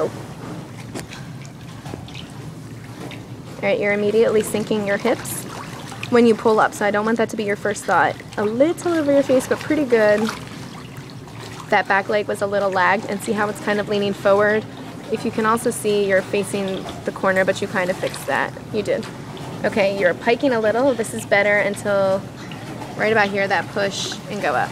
Nope. All right, you're immediately sinking your hips when you pull up, so I don't want that to be your first thought. A little over your face, but pretty good. That back leg was a little lagged, and see how it's kind of leaning forward? If you can also see you're facing the corner, but you kind of fixed that. You did. Okay, you're piking a little. This is better until right about here, that push, and go up.